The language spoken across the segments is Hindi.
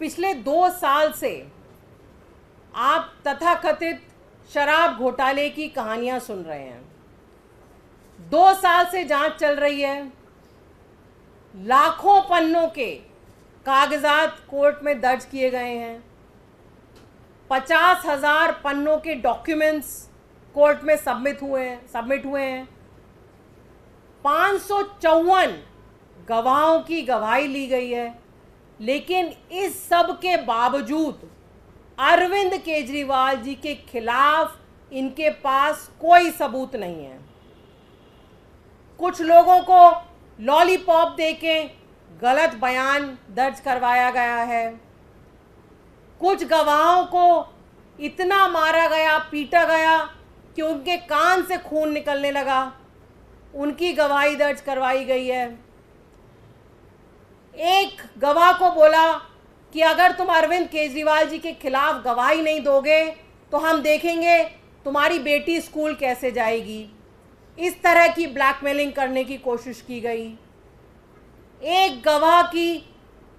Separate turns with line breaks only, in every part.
पिछले दो साल से आप तथाकथित शराब घोटाले की कहानियाँ सुन रहे हैं। दो साल से जाँच चल रही है। लाखों पन्नों के कागजात कोर्ट में दर्ज किए गए हैं। पचास हज़ार पन्नों के डॉक्यूमेंट्स कोर्ट में सबमिट हुए हैं, सबमिट हुए हैं। पाँच सौ चौवन गवाहों की गवाही ली गई है। लेकिन इस सब के बावजूद अरविंद केजरीवाल जी के खिलाफ इनके पास कोई सबूत नहीं है। कुछ लोगों को लॉलीपॉप देके गलत बयान दर्ज करवाया गया है। कुछ गवाहों को इतना मारा गया, पीटा गया कि उनके कान से खून निकलने लगा। उनकी गवाही दर्ज करवाई गई है। एक गवाह को बोला कि अगर तुम अरविंद केजरीवाल जी के खिलाफ गवाही नहीं दोगे तो हम देखेंगे तुम्हारी बेटी स्कूल कैसे जाएगी। इस तरह की ब्लैकमेलिंग करने की कोशिश की गई। एक गवाह की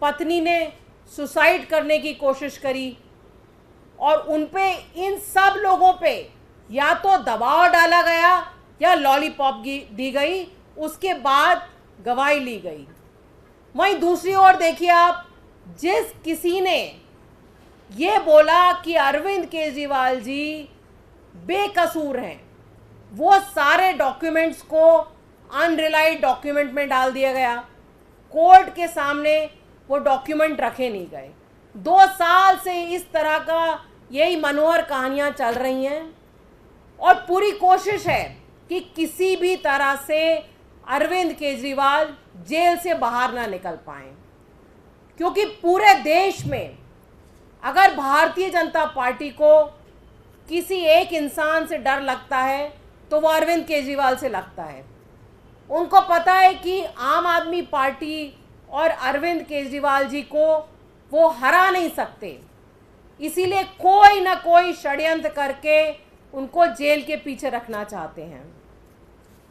पत्नी ने सुसाइड करने की कोशिश करी और उन पे, इन सब लोगों पे या तो दबाव डाला गया या लॉलीपॉप दी गई, उसके बाद गवाही ली गई। वहीं दूसरी ओर देखिए आप, जिस किसी ने ये बोला कि अरविंद केजरीवाल जी बेकसूर हैं, वो सारे डॉक्यूमेंट्स को अनरिलाइड डॉक्यूमेंट में डाल दिया गया। कोर्ट के सामने वो डॉक्यूमेंट रखे नहीं गए। दो साल से इस तरह का यही मनोहर कहानियाँ चल रही हैं और पूरी कोशिश है कि किसी भी तरह से अरविंद केजरीवाल जेल से बाहर ना निकल पाए। क्योंकि पूरे देश में अगर भारतीय जनता पार्टी को किसी एक इंसान से डर लगता है तो वो अरविंद केजरीवाल से लगता है। उनको पता है कि आम आदमी पार्टी और अरविंद केजरीवाल जी को वो हरा नहीं सकते। इसीलिए कोई ना कोई षड्यंत्र करके उनको जेल के पीछे रखना चाहते हैं।